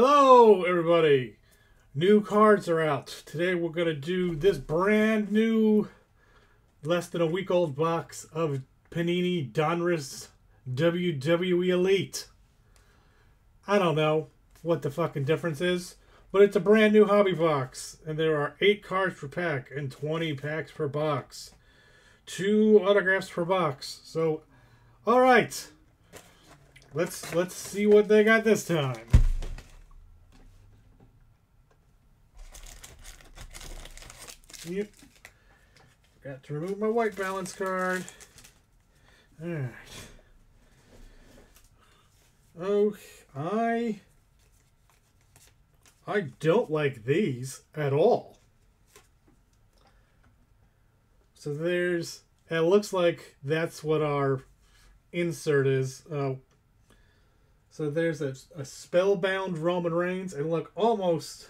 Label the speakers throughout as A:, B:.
A: Hello, everybody. New cards are out. Today we're going to do this brand new, less than a week old box of Panini Donruss WWE Elite. I don't know what the fucking difference is, but it's a brand new hobby box, and there are 8 cards per pack and 20 packs per box. Two autographs per box. So, all right. Let's let's see what they got this time. Yep. Got to remove my white balance card. Alright. Oh, I... I don't like these at all. So there's... It looks like that's what our insert is. Uh, so there's a, a spellbound Roman Reigns, and look, almost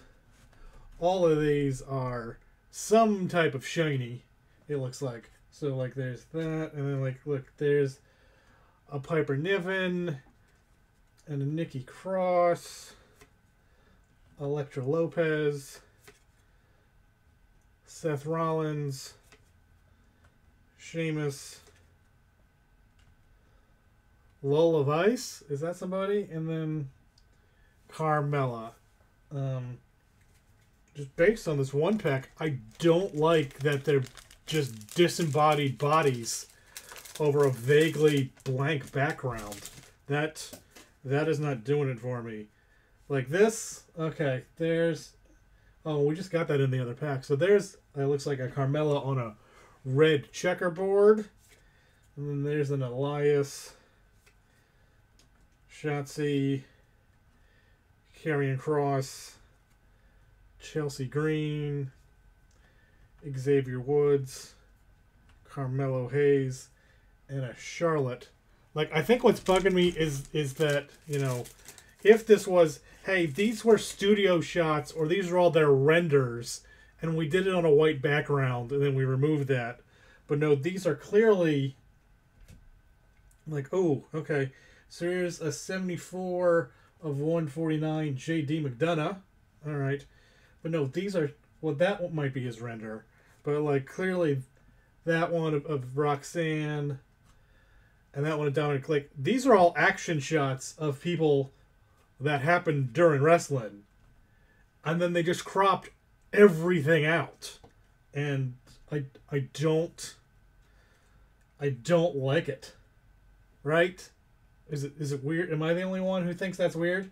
A: all of these are some type of shiny. It looks like so. Like there's that, and then like look, there's a Piper Niven, and a Nikki Cross, Elektra Lopez, Seth Rollins, Sheamus. Lola Vice, is that somebody? And then Carmella. Um, just based on this one pack, I don't like that they're just disembodied bodies over a vaguely blank background. That that is not doing it for me. Like this, okay, there's oh, we just got that in the other pack. So there's it looks like a Carmella on a red checkerboard. And then there's an Elias Shotzi, Karrion Kross, Chelsea Green, Xavier Woods, Carmelo Hayes, and a Charlotte. Like I think what's bugging me is is that, you know, if this was, hey, these were studio shots or these are all their renders and we did it on a white background and then we removed that. But no, these are clearly like, oh, okay. So here's a 74 of 149 J.D. McDonagh. All right. But no, these are, well, that might be his render. But like clearly that one of, of Roxanne and that one of Dominic Like These are all action shots of people that happened during wrestling. And then they just cropped everything out. And I I don't I don't like it. Right? Is it is it weird? Am I the only one who thinks that's weird?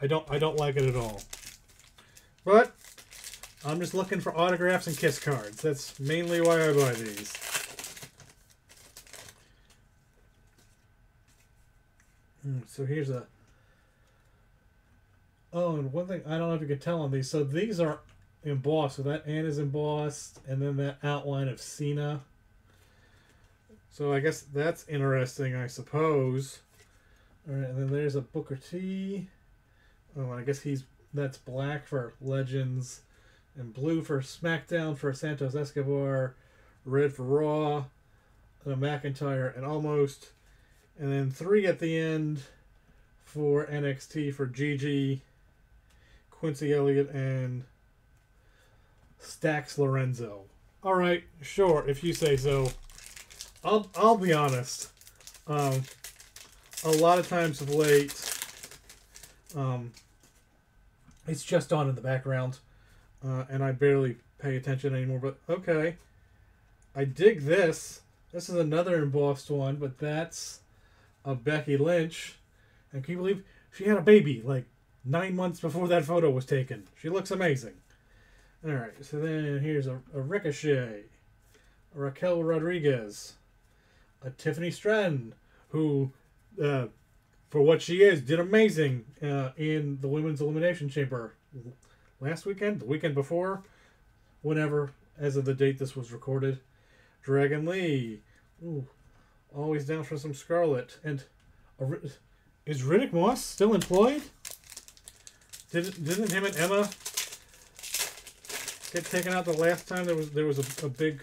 A: I don't I don't like it at all. But I'm just looking for autographs and kiss cards. That's mainly why I buy these. Hmm, so here's a. Oh, and one thing I don't know if you can tell on these. So these are embossed. So that N is embossed, and then that outline of Cena. So I guess that's interesting, I suppose. All right, and then there's a Booker T. Oh, I guess he's that's black for Legends, and blue for SmackDown for Santos Escobar, red for Raw, and a McIntyre, and almost, and then three at the end for NXT for Gigi, Quincy Elliott, and Stacks Lorenzo. All right, sure, if you say so. I'll I'll be honest. Um, a lot of times of late, um, it's just on in the background, uh, and I barely pay attention anymore. But okay, I dig this. This is another embossed one, but that's a Becky Lynch, and can you believe she had a baby like nine months before that photo was taken? She looks amazing. All right, so then here's a, a Ricochet, Raquel Rodriguez, a Tiffany Stratton, who, uh, for what she is, did amazing uh, in the Women's Elimination Chamber last weekend, the weekend before, whenever, as of the date this was recorded. Dragon Lee, ooh, always down for some Scarlett. And is Riddick Moss still employed? Didn't didn't him and Emma get taken out the last time there was there was a, a big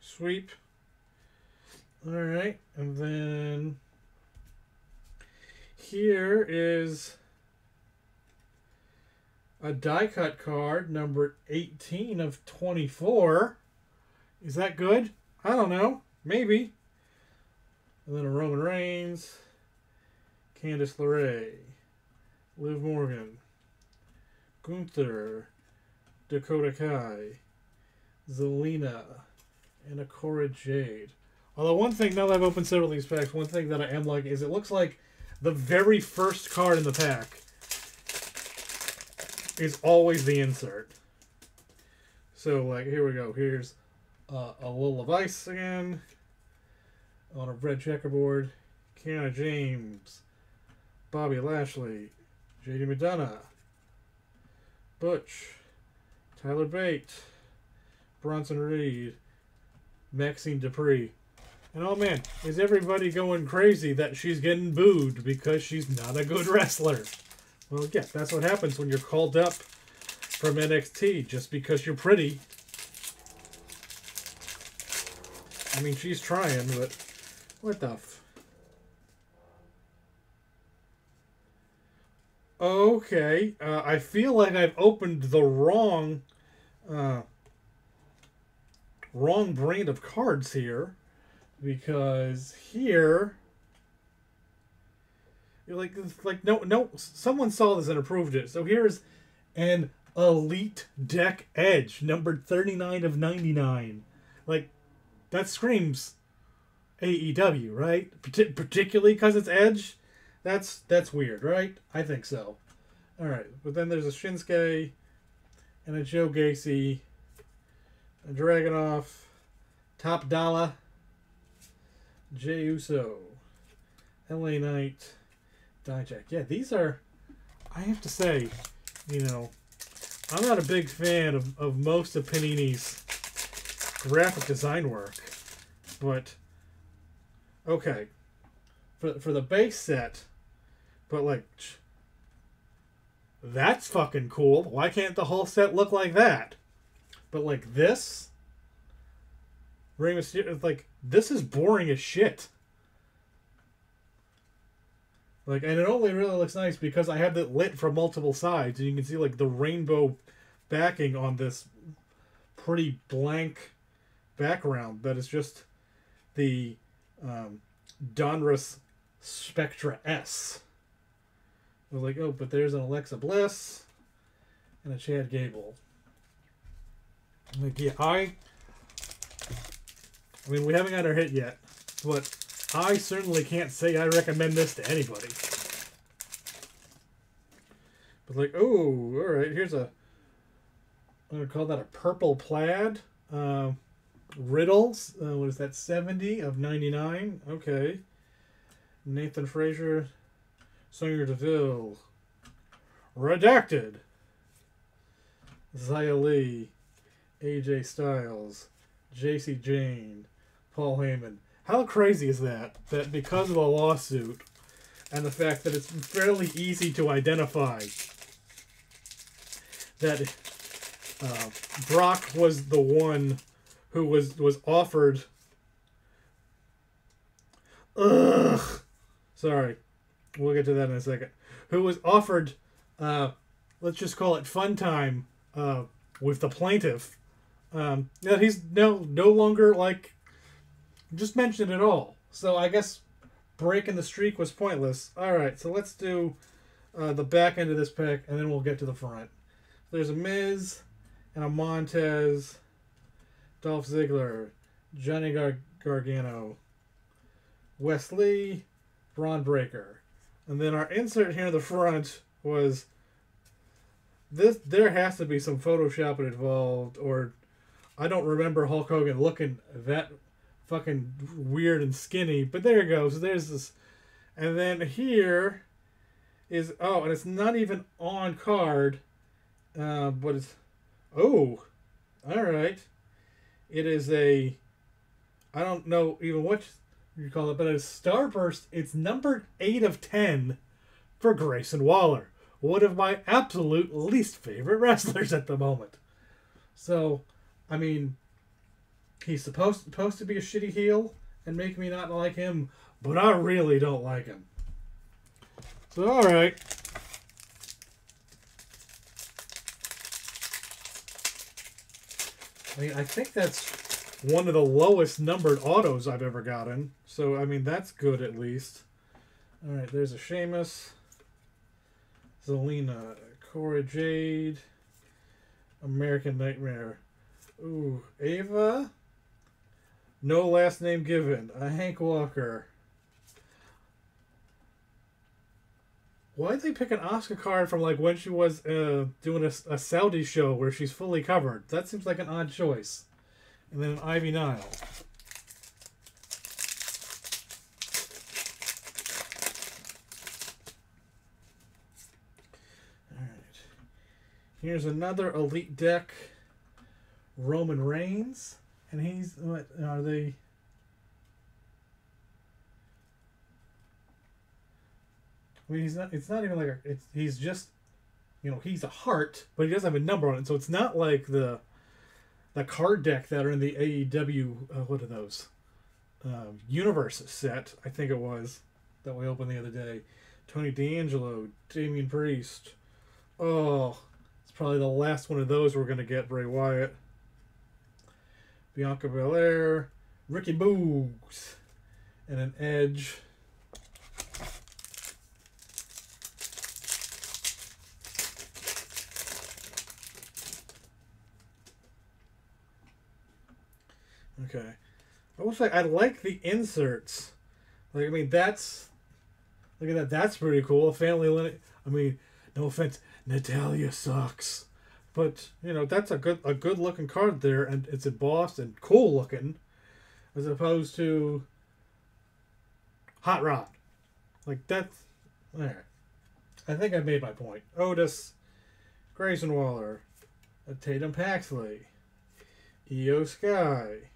A: sweep? All right, and then here is a die cut card, number 18 of 24. Is that good? I don't know. Maybe. And then a Roman Reigns, Candice LeRae, Liv Morgan, Gunther, Dakota Kai, Zelina, and a Cora Jade. Although one thing, now that I've opened several of these packs, one thing that I am liking is it looks like the very first card in the pack is always the insert. So, like, here we go. Here's uh, a Lola Vice again on a red checkerboard. Kiana James, Bobby Lashley, JD McDonagh, Butch, Tyler Bate, Bronson Reed, Maxxine Dupri. And oh man, is everybody going crazy that she's getting booed because she's not a good wrestler? Well, yeah, that's what happens when you're called up from NXT just because you're pretty. I mean, she's trying, but what the f- Okay, uh, I feel like I've opened the wrong, uh, wrong brand of cards here, because here, you're like, like no, no, someone saw this and approved it. So here's an Elite Deck Edge, numbered 39 of 99. Like, that screams AEW, right? Partic- particularly because it's Edge. That's that's weird, right? I think so. All right, but then there's a Shinsuke and a Joe Gacy, a Dragunov, Top Dolla, Jey Uso, LA Knight, Dijak. Yeah, these are. I have to say, you know, I'm not a big fan of, of most of Panini's graphic design work, but okay, for for the base set, but like that's fucking cool. Why can't the whole set look like that? But like this, Rey Mysterio, like this is boring as shit. Like, and it only really looks nice because I have it lit from multiple sides, and you can see like the rainbow backing on this pretty blank background that is just the um, Donruss Spectra S. I was like, oh, but there's an Alexa Bliss and a Chad Gable. I'm like, yeah, I. I mean, we haven't got our hit yet, but I certainly can't say I recommend this to anybody. But like, oh, all right, here's a. I'm gonna call that a purple plaid. Uh, Riddles. Uh, what is that? Seventy of ninety nine. Okay. Nathan Frazer, Sonya Deville, Redacted, Xia Li, AJ Styles, Jacy Jayne, Paul Heyman. How crazy is that? That because of the lawsuit and the fact that it's fairly easy to identify that uh, Brock was the one who was was offered. Ugh. Sorry, we'll get to that in a second. Who was offered, uh, let's just call it fun time, uh, with the plaintiff. Um, that he's no no longer like just mentioned it all. So I guess breaking the streak was pointless. All right, so let's do uh, the back end of this pick, and then we'll get to the front. There's a Miz and a Montez, Dolph Ziggler, Johnny Gar- Gargano, Wesley, Bron Breakker, and then our insert here in the front was this. There has to be some photoshopping involved, or I don't remember Hulk Hogan looking that fucking weird and skinny. But there it goes. There's this, and then here is oh, and it's not even on card, uh, but it's oh, all right. It is a, I don't know even what you call it, but a Starburst. It's number eight of ten for Grayson Waller, one of my absolute least favorite wrestlers at the moment. So, I mean, he's supposed supposed to be a shitty heel and make me not like him, but I really don't like him. So all right. I mean, I think that's one of the lowest numbered autos I've ever gotten. So, I mean, that's good at least. All right, there's a Sheamus, Zelina. Cora Jade. American Nightmare. Ooh, Ava. No last name given. A Hank Walker. Why'd they pick an Oscar card from like when she was uh, doing a, a Saudi show where she's fully covered? That seems like an odd choice. And then an Ivy Nile. Here's another Elite deck. Roman Reigns. And he's. What are they. I mean, he's not. It's not even like a. It's he's just, you know, he's a heart, but he doesn't have a number on it. So it's not like the, the card deck that are in the AEW. Uh, what are those? Um, universe set. I think it was that we opened the other day. Tony D'Angelo, Damian Priest. Oh, it's probably the last one of those we're gonna get. Bray Wyatt, Bianca Belair, Ricky Boogs, and an Edge. Okay. I will say I like the inserts. Like I mean that's look at that. That's pretty cool. Family. I mean, no offense, Natalya sucks, but you know that's a good a good looking card there, and it's embossed and cool looking, as opposed to Hot Rod. Like that's there. I think I made my point. Otis, Grayson Waller, Tatum Paxley, IYO SKY.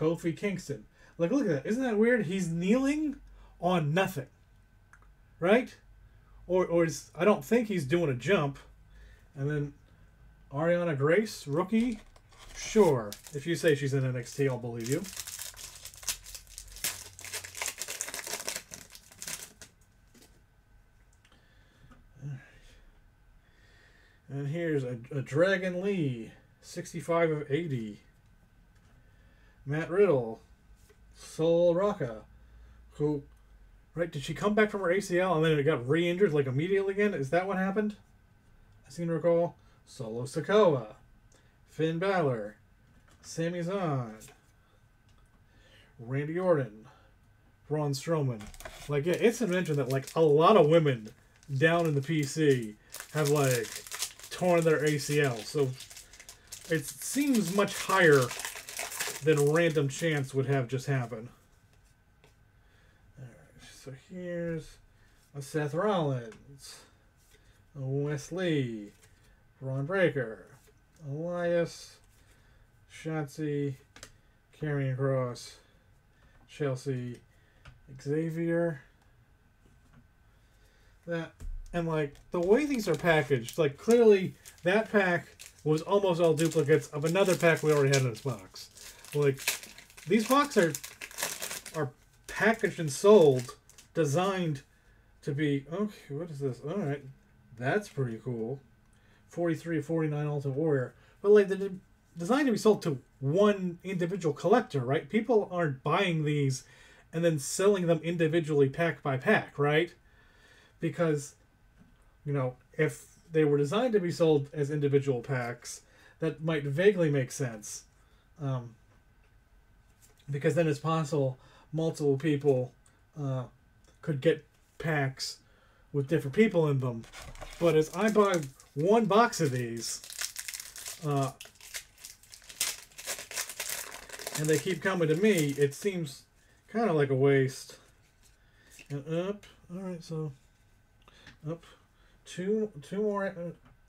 A: Kofi Kingston. Like, look at that. Isn't that weird? He's kneeling on nothing, right? Or, or is, I don't think he's doing a jump. And then Ariana Grace, rookie. Sure. If you say she's in NXT, I'll believe you. And here's a, a Dragon Lee, 65 of 80. Matt Riddle, Sol Ruca, who, right? Did she come back from her ACL and then it got re-injured like immediately again? Is that what happened? I seem to recall. Solo Sikoa, Finn Balor, Sami Zayn, Randy Orton, Braun Strowman. Like, yeah, it's mentioned that like a lot of women down in the PC have like torn their ACL, so it seems much higher than random chance would have just happened. so here's a Seth Rollins, a Wes Bron Breakker, Elias, Shotzi, Karrion Kross, Chelsea, Xavier. That and like the way these are packaged, like clearly that pack was almost all duplicates of another pack we already had in this box. Like these boxes are are packaged and sold, designed to be okay. What is this? All right, that's pretty cool. 43 49 Ultimate Warrior, but like they're designed to be sold to one individual collector, right? People aren't buying these and then selling them individually, pack by pack, right? Because you know if they were designed to be sold as individual packs, that might vaguely make sense. Um, because then it's possible multiple people uh, could get packs with different people in them. But as I buy one box of these, uh, and they keep coming to me, it seems kind of like a waste. And up, all right, so up two two more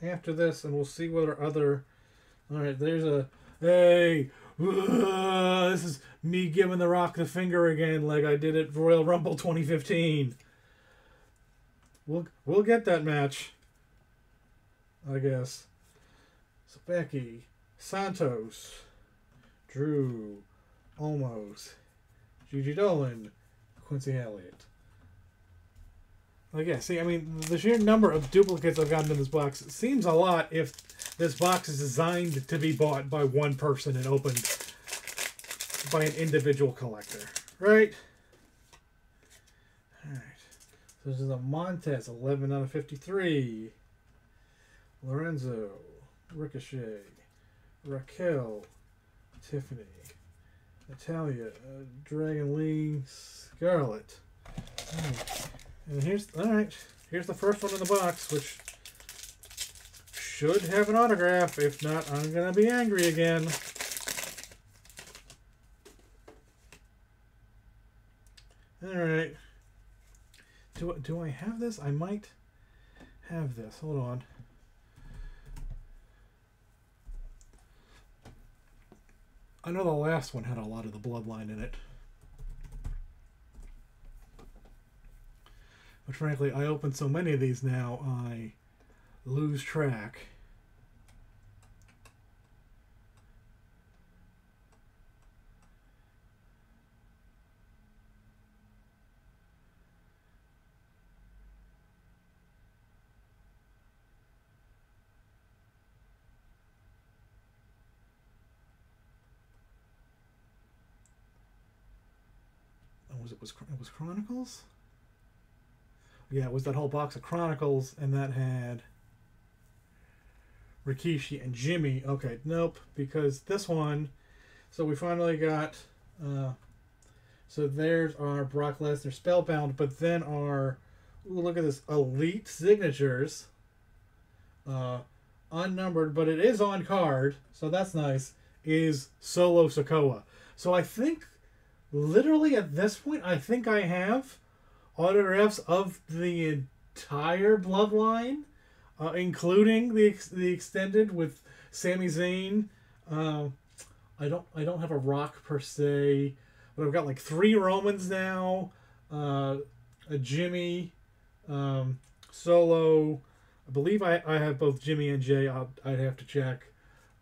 A: after this, and we'll see what our other. All right, there's a hey this is me giving The Rock the finger again, like I did at Royal Rumble 2015. We'll we'll get that match. I guess. So Becky, Santos, Drew, Omos, Gigi Dolin, Quincy Elliott. Like, yeah, see, I mean, the sheer number of duplicates I've gotten in this box seems a lot if this box is designed to be bought by one person and opened by an individual collector, right? Alright. So this is a Montez, 11 out of 53. Lorenzo, Ricochet, Raquel, Tiffany, Natalya, uh, Dragon Lee, Scarlett. Alright. And here's, alright, here's the first one in the box, which should have an autograph. If not, I'm going to be angry again. Alright. Do, do I have this? I might have this. Hold on. I know the last one had a lot of the bloodline in it. But frankly, I open so many of these now, I lose track. Was it was it was Chronicles? Yeah, it was that whole box of Chronicles, and that had Rikishi and Jimmy. Okay, nope, because this one. So we finally got. Uh, so there's our Brock Lesnar Spellbound, but then our. Ooh, look at this elite signatures. Uh, unnumbered, but it is on card, so that's nice. Is Solo Sikoa. So I think, literally at this point, I think I have autographs of the entire bloodline, uh, including the the extended with Sami Zayn. Uh, I don't I don't have a Rock per se, but I've got like three Romans now, uh, a Jimmy, um, Solo. I believe I, I have both Jimmy and Jey. i would have to check.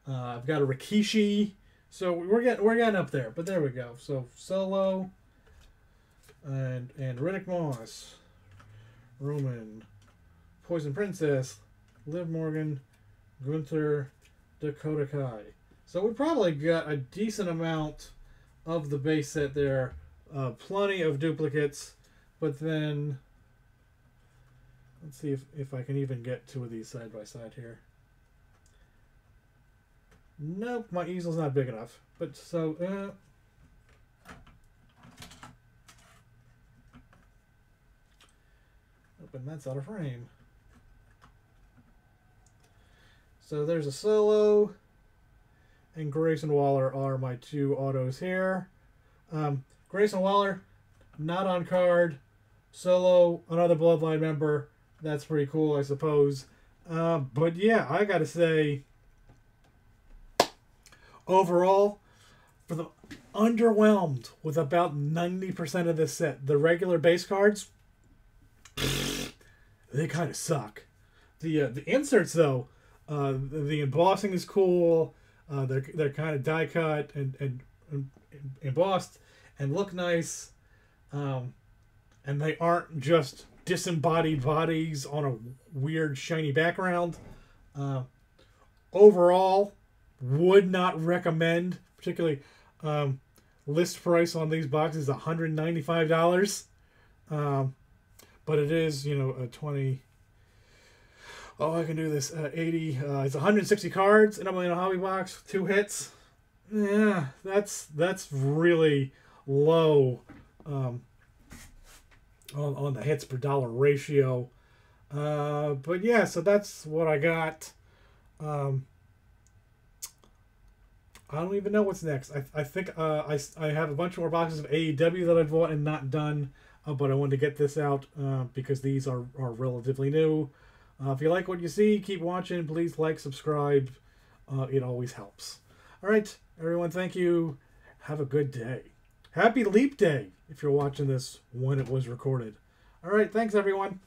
A: Uh, I've got a Rikishi. So we're getting we're getting up there, but there we go. So Solo, and and Riddick Moss, Roman, Poison Princess, Liv Morgan, Gunther, Dakota Kai. So we probably got a decent amount of the base set there. Uh, plenty of duplicates, but then let's see if, if I can even get two of these side by side here. Nope, my easel's not big enough. But so, uh, and that's out of frame. So there's a solo, and Grayson Waller are my two autos here. Um, Grayson Waller, not on card. Solo, another Bloodline member. That's pretty cool, I suppose. Uh, but yeah, I gotta say, overall, for the underwhelmed with about 90% of this set. The regular base cards, they kind of suck. The uh, the inserts though, uh, the, the embossing is cool. Uh, they're they're kind of die cut and, and, and embossed and look nice, um, and they aren't just disembodied bodies on a weird shiny background. Uh, overall, would not recommend. Particularly, um, list price on these boxes one hundred ninety five dollars. Um, but it is you know a 20 oh i can do this uh, 80 uh, it's 160 cards and i'm in a hobby box two hits yeah that's that's really low um, on, on the hits per dollar ratio uh, but yeah so that's what i got um, I don't even know what's next. I, I think uh, I, I have a bunch more boxes of AEW that I've bought and not done. Uh, but I wanted to get this out uh, because these are, are relatively new. Uh, if you like what you see, keep watching. Please like, subscribe. Uh, it always helps. All right, everyone, thank you. Have a good day. Happy Leap Day if you're watching this when it was recorded. All right, thanks, everyone.